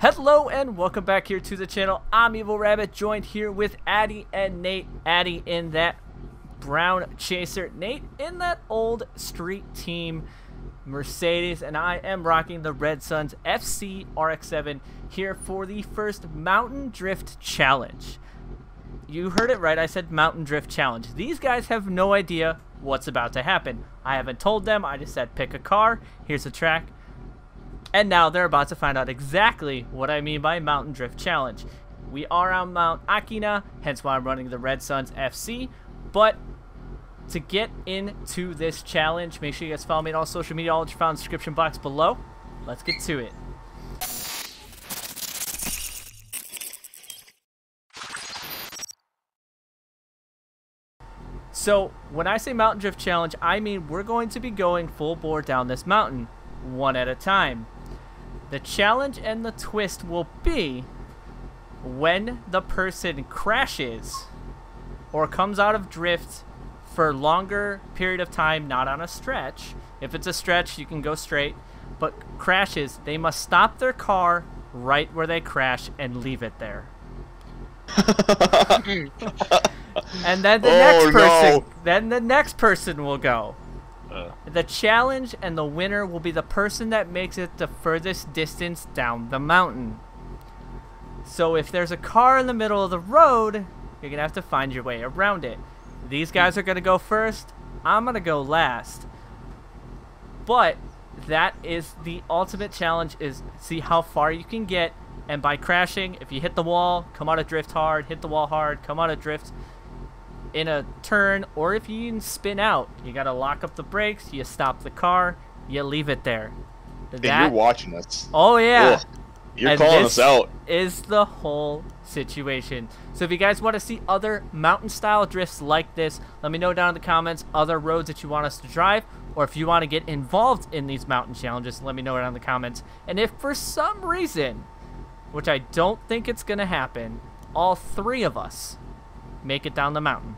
Hello and welcome back here to the channel. I'm Evil Rabbit, joined here with Addi and Nate. Addi in that brown chaser, Nate in that old street team Mercedes, and I am rocking the Red Suns FC RX-7 here for the first Mountain Drift Challenge. You heard it right, I said Mountain Drift Challenge. These guys have no idea what's about to happen. I haven't told them, I just said pick a car, here's a track, and now they're about to find out exactly what I mean by Mountain Drift Challenge. We are on Mount Akina, hence why I'm running the Red Suns FC. But to get into this challenge, make sure you guys follow me on all social media, all which found in the description box below. Let's get to it. So, when I say Mountain Drift Challenge, I mean we're going to be going full bore down this mountain, one at a time. The challenge and the twist will be when the person crashes or comes out of drift for a longer period of time, not on a stretch. If it's a stretch, you can go straight, but crashes, they must stop their car right where they crash and leave it there. and then the Oh, next person, no. then the next person will go. Uh, The challenge and the winner will be the person that makes it the furthest distance down the mountain. So if there's a car in the middle of the road, you're gonna have to find your way around it. These guys are gonna go first. I'm gonna go last. But that is the ultimate challenge is see how far you can get and by crashing, if you hit the wall, come out of drift hard, hit the wall hard, come out of drift in a turn, or if you can spin out, you gotta lock up the brakes, you stop the car, you leave it there. That- you're watching us. oh yeah, Ugh, you're And calling us out. is the whole situation. So if you guys want to see other mountain style drifts like this, let me know down in the comments other roads that you want us to drive, or if you want to get involved in these mountain challenges, let me know down in the comments. And if for some reason, which I don't think it's gonna happen, all three of us make it down the mountain.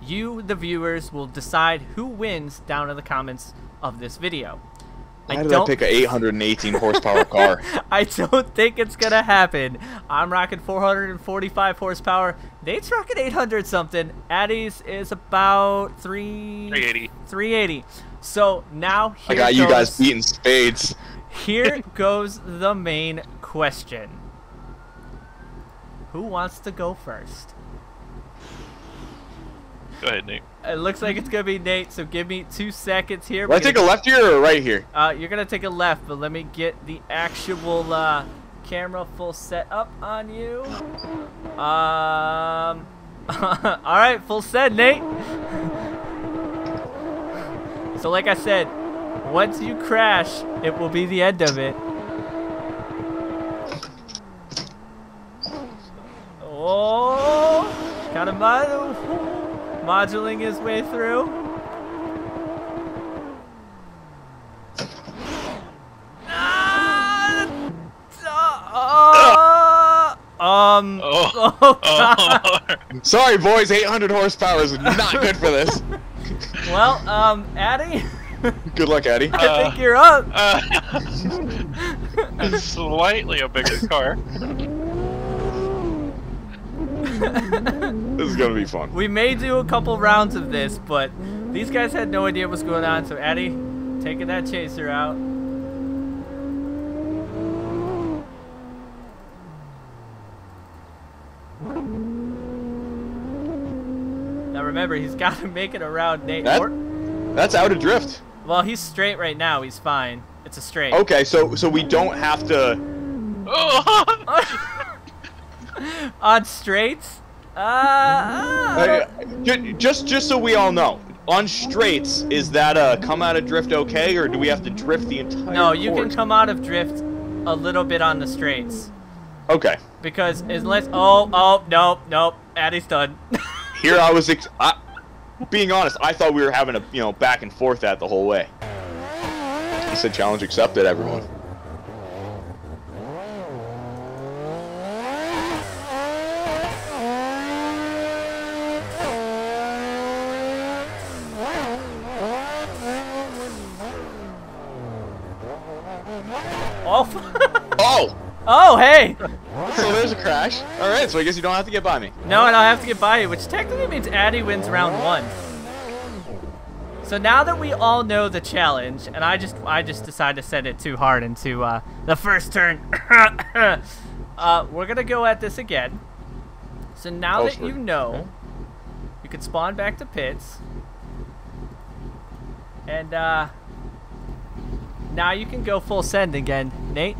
You, the viewers, will decide who wins down in the comments of this video. Why did I pick an 818 horsepower car? I don't think it's gonna happen. I'm rocking 445 horsepower. Nate's rocking 800 something. Addi's is about three 380. 380. So now here I got you guys goes- beating spades. Here goes the main question. Who wants to go first? Go ahead, Nate. It looks like it's gonna be Nate. So give me two seconds here. Do I take a left here or right here? Uh, you're gonna take a left, but let me get the actual uh, camera full set up on you. Um, all right, full set, Nate. so, like I said, once you crash, it will be the end of it. Oh, kind of mod- moduling his way through. Ah, um. Oh. Oh. Oh, Sorry, boys. 800 horsepower is not good for this. Well, um, Addi, Good luck, Addi. I Uh, think you're up. uh, it's slightly a bigger car. This is gonna be fun. We may do a couple rounds of this, but these guys had no idea what's going on. So, Addi, taking that chaser out. Now remember, he's got to make it around Nate. That- That's out of drift. well, he's straight right now. He's fine. It's a straight. Okay, so so we don't have to. On straights? Uh, Uh, just just so we all know, on straights, is that uh come out of drift okay, or do we have to drift the entire? no, you can come out of drift a little bit on the straights. Okay. Because unless oh oh nope nope Addi's done. Here I was. Ex- I, being honest, I thought we were having a you know back and forth that the whole way. He said challenge accepted, everyone. Oh Oh! Oh, hey! So there's a crash. All right, so I guess you don't have to get by me. No, I don't have to get by you, which technically means Addi wins round one. So now that we all know the challenge, and I just I just decided to set it too hard into uh, the first turn, uh, we're gonna go at this again. So now Oh, that you know, you can spawn back to pits, and uh, now you can go full send again, Nate.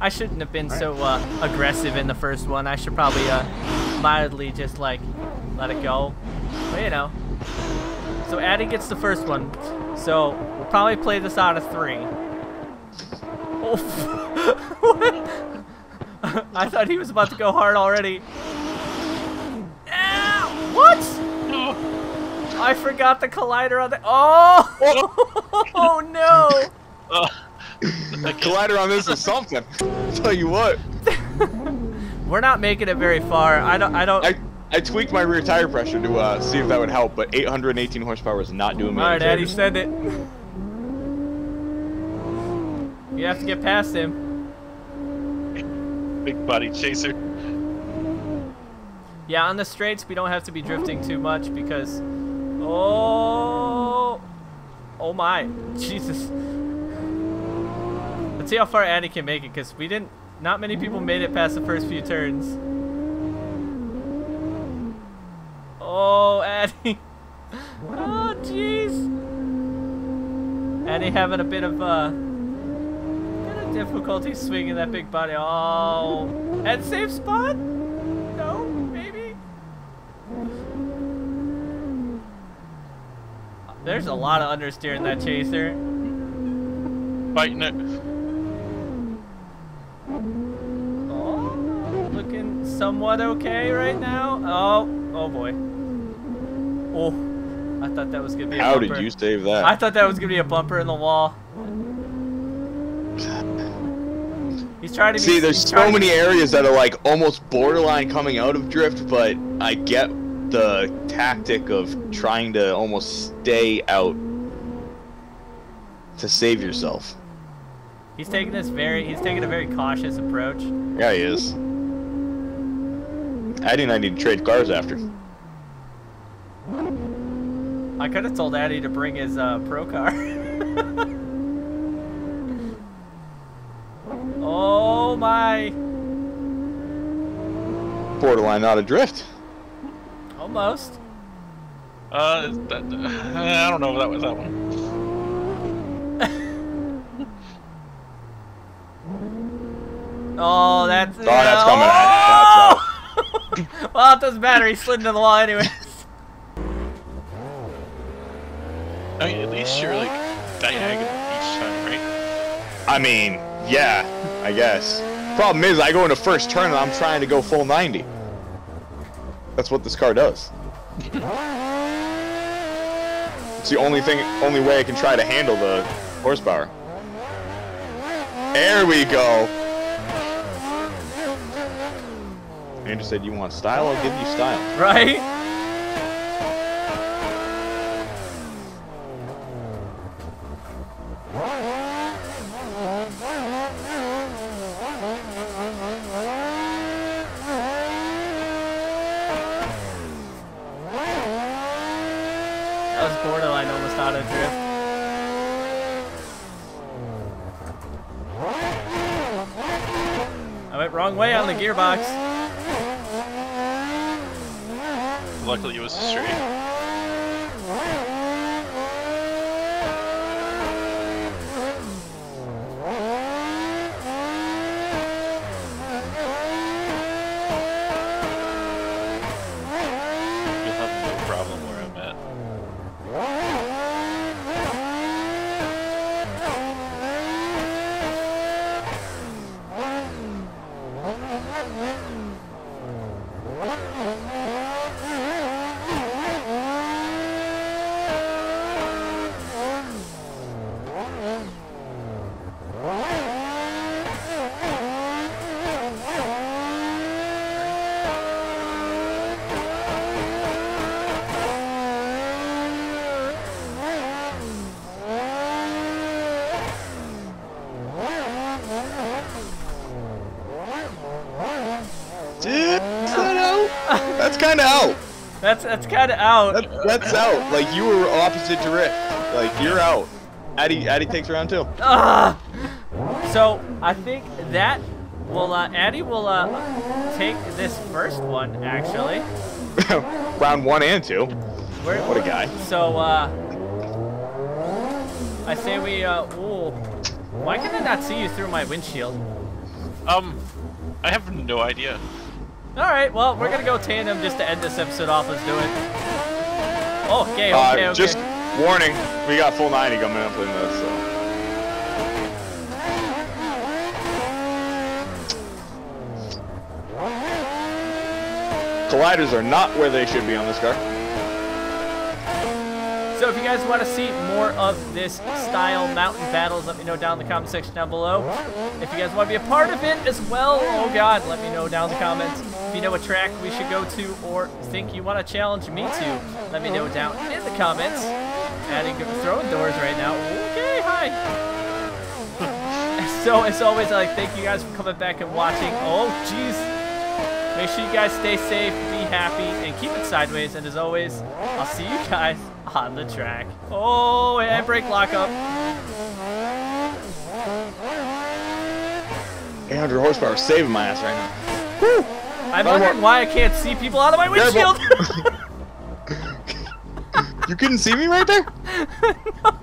I shouldn't have been so uh, aggressive in the first one. I should probably uh, mildly just like let it go. But you know. So Addi gets the first one. So we'll probably play this out of three. Oh, what? I thought he was about to go hard already. I forgot the collider on the. Oh! oh no! Uh, Collider on this is something. I'll tell you what. We're not making it very far. I don't. I don't. I I tweaked my rear tire pressure to uh, see if that would help, but 818 horsepower is not doing me All right, any right, Addi, favors. send it. You have to get past him. big body chaser. Yeah, on the straights, we don't have to be drifting too much because. Oh. Oh my. Jesus. Let's see how far Addi can make it because we didn't. Not many people made it past the first few turns. Oh, Addi. Oh, jeez. Addi having a bit of uh, bit of difficulty swinging that big body. Oh, at safe spot? No, maybe. There's a lot of understeer in that chaser. Fighting it. Oh, looking somewhat okay right now. Oh, oh boy. Oh, I thought that was gonna be a How bumper. did you save that? I thought that was gonna be a bumper in the wall. He's trying to be. See, there's so many be- areas that are like almost borderline coming out of drift, but I get the tactic of trying to almost stay out to save yourself. He's taking this very. He's taking a very cautious approach. Yeah, he is. Addi and I need to trade cars after. I could have told Addi to bring his uh, pro car. oh my! Borderline not a drift. Almost. Uh, is that, I don't know if that was that one. Oh, that's. Oh, that's coming at Oh! well, it doesn't matter. He slid into the wall anyway. I mean, at least you're like diagonal each time, right? I mean, yeah, I guess. Problem is, I go into first turn and I'm trying to go full 90. That's what this car does. It's the only thing, only way I can try to handle the horsepower. There we go. Andrew said, "You want style? I'll give you style." right? Borderline almost out of drift. I went wrong way on the gearbox. Luckily, it was a straight. You'll have no problem where I'm at. Kind of out. That's that's kind of out. That, that's out. Like you were opposite to Rick. Like you're out. Addi, Addi takes round two. Ah! So I think that will uh, Addi will uh, take this first one actually. round one and two. Where, What a guy. So uh, I say we. Uh, ooh, why can I not see you through my windshield? Um, I have no idea. All right, well we're gonna go tandem just to end this episode off. Let's do it. Oh, okay, Uh, okay, okay. Just warning, we got full 90 coming up in this. So. Colliders are not where they should be on this car. So if you guys want to see more of this style mountain battles, let me know down in the comment section down below. If you guys want to be a part of it as well, oh god, let me know down in the comments. If you know a track we should go to or think you want to challenge me to, let me know down in the comments. Adding throwing doors right now. Okay, hi. so as always, I like thank you guys for coming back and watching. Oh jeez. Make sure you guys stay safe, be happy, and keep it sideways. And as always, I'll see you guys on the track. Oh, and brake lockup. 800 horsepower saving my ass right now. I'm more. wondering why I can't see people out of my windshield. You couldn't see me right there? no.